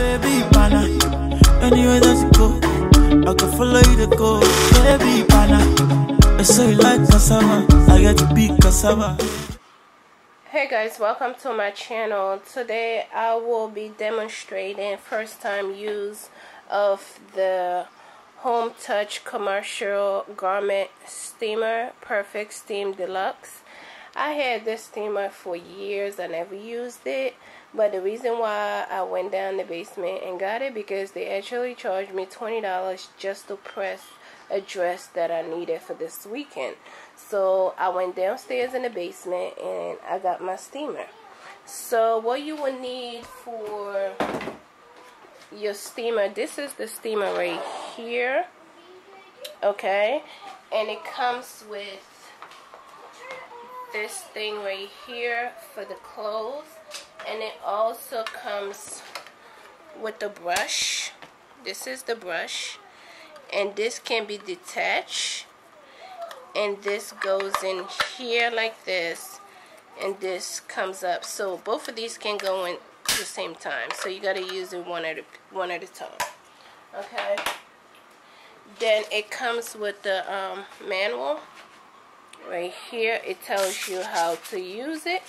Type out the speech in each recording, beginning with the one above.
baby, you go, I can follow you to go, baby, pana. I you like cassava, I to be cassava. Hey guys, welcome to my channel. Today I will be demonstrating first time use of the Home Touch commercial garment steamer, Perfect Steam Deluxe. I had this steamer for years. I never used it. But the reason why I went down the basement and got it because they actually charged me $20 just to press a dress that I needed for this weekend. So I went downstairs in the basement and I got my steamer. So what you will need for your steamer, this is the steamer right here. Okay. And it comes with this thing right here for the clothes and it also comes with the brush. This is the brush. And this can be detached. And this goes in here like this. And this comes up. So both of these can go in at the same time. So you got to use it one at a one at a time. Okay? Then it comes with the um, manual. Right here it tells you how to use it.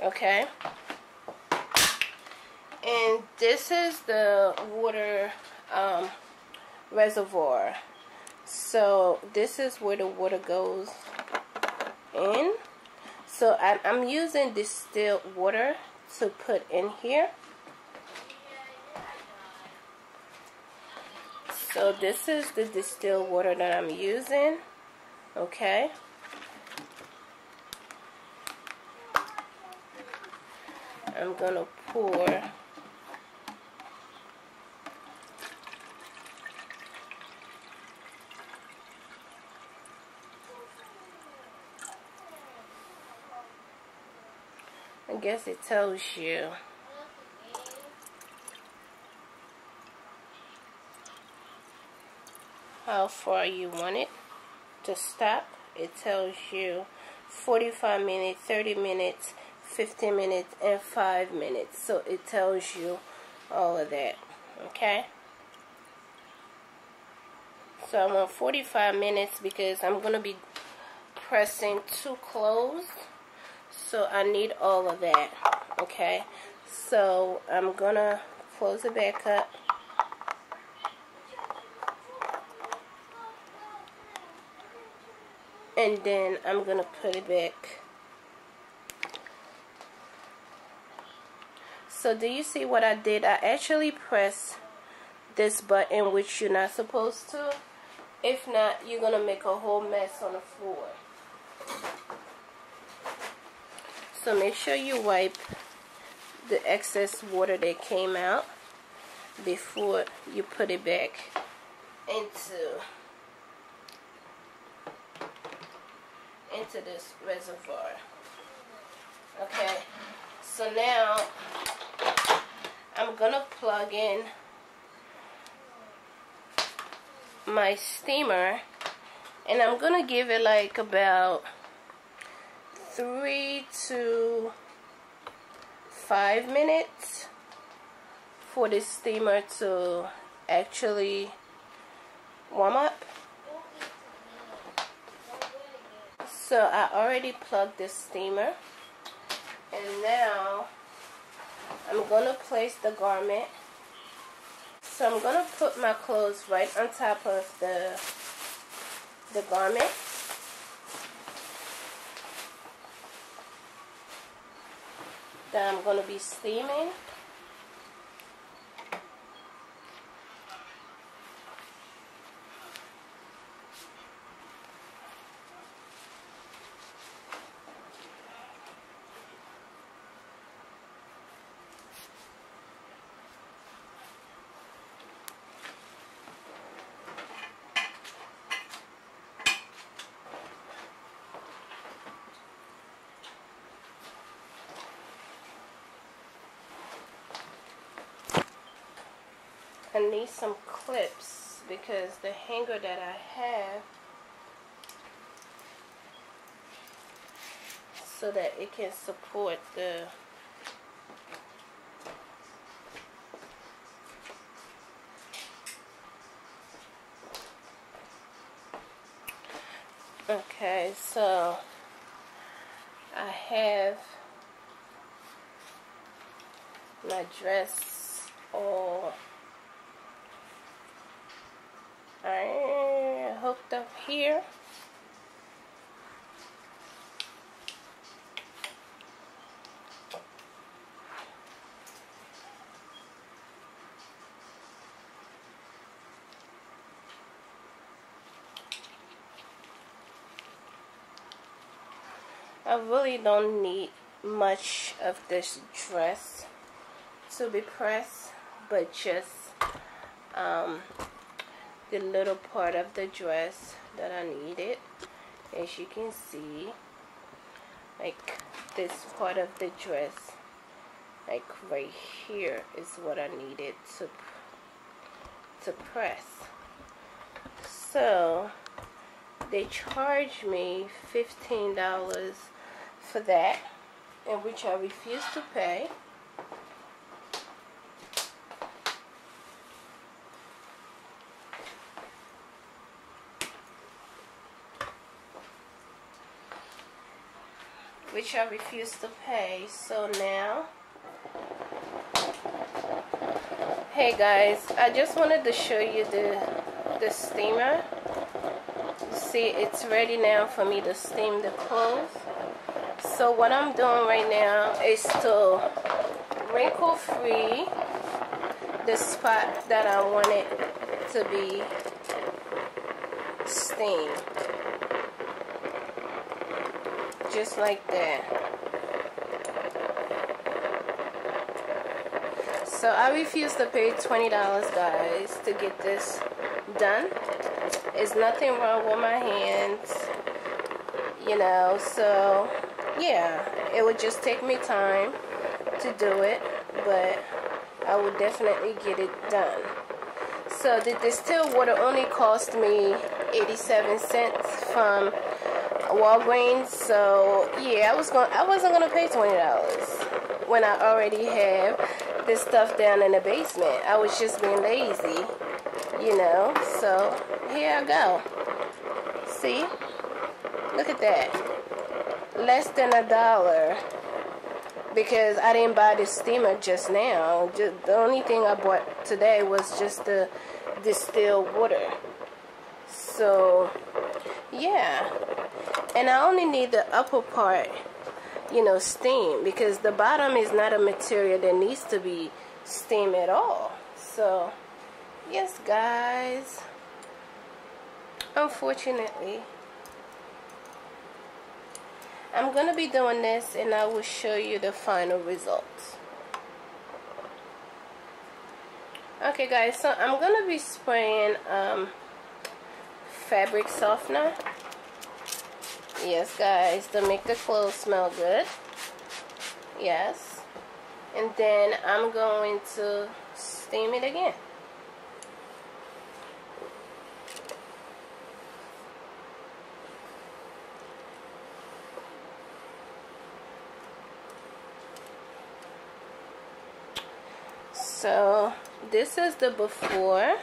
Okay and this is the water um, reservoir. So this is where the water goes in. So I'm, I'm using distilled water to put in here. So this is the distilled water that I'm using okay? I'm gonna pour guess it tells you how far you want it to stop. It tells you 45 minutes, 30 minutes, 15 minutes, and 5 minutes. So it tells you all of that. Okay? So I want 45 minutes because I'm going to be pressing two clothes. So I need all of that. Okay? So I'm to close it back up. And then I'm to put it back So do you see what I did? I actually pressed this button, which you're not supposed to. If not, you're to make a whole mess on the floor. So make sure you wipe the excess water that came out before you put it back into into this reservoir. Okay, so now I'm gonna plug in my steamer and I'm gonna give it like about three to five minutes for the steamer to actually warm up so I already plugged the steamer and now I'm going to place the garment. So I'm going to put my clothes right on top of the, the garment. I'm going to be steaming. I need some clips because the hanger that I have so that it can support the okay so I have my dress all Up here. I really don't need much of this dress to be pressed but just um, the little part of the dress that I needed. As you can see like this part of the dress like right here is what I needed to to press. So they charged me $15 for that and which I refused to pay I refuse to pay. So now, hey guys, I just wanted to show you the the steamer. You see, it's ready now for me to steam the clothes. So what I'm doing right now is to wrinkle free the spot that I want it to be steamed just like that. So I refuse to pay $20 guys to get this done. There's nothing wrong with my hands, you know, so yeah, it would just take me time to do it, but I would definitely get it done. So the distilled water only cost me 87 cents from Walgreens. So yeah, I was going. I wasn't gonna pay twenty dollars when I already have this stuff down in the basement. I was just being lazy, you know. So here I go. See, look at that. Less than a dollar because I didn't buy the steamer just now. Just, the only thing I bought today was just the distilled water. So, yeah. And I only need the upper part, you know, steam because the bottom is not a material that needs to be steam at all. So, yes, guys. Unfortunately, I'm to be doing this and I will show you the final results. Okay, guys, so I'm to be spraying um, fabric softener Yes, guys, to make the clothes smell good. Yes. And then I'm going to steam it again. So, this is the before.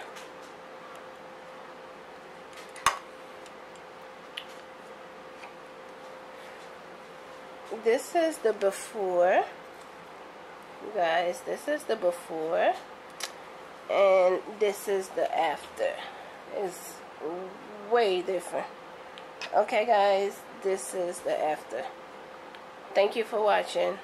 This is the before. Guys this is the before. And this is the after. It's way different. Okay guys this is the after. Thank you for watching